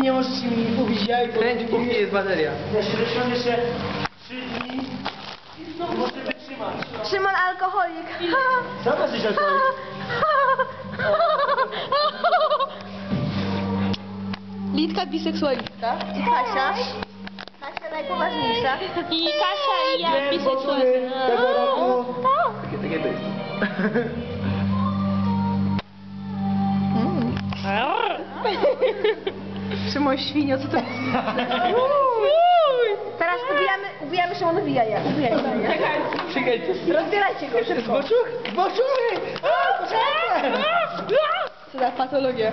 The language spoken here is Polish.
nie, nie możecie mi ubić jaj, bo... Kręć póki jest bateria. Ja się wytrzymam jeszcze 3 dni i znowu muszę wytrzymać. Szymon alkoholik. Sam jesteś alkoholik. Litka biseksualistka. I Kasia. Kasia najpoważniejsza. I Kasia i ja biseksualny. tego roku. Takie, takie to jest. Szymon świnio, co to jest? Teraz ubijamy, ubijamy Szymonowi jaja. Ubijajcie jaja. Czekajcie. Rozbierajcie go szybko. Zboczuch? Zboczuchy! Co za patologia.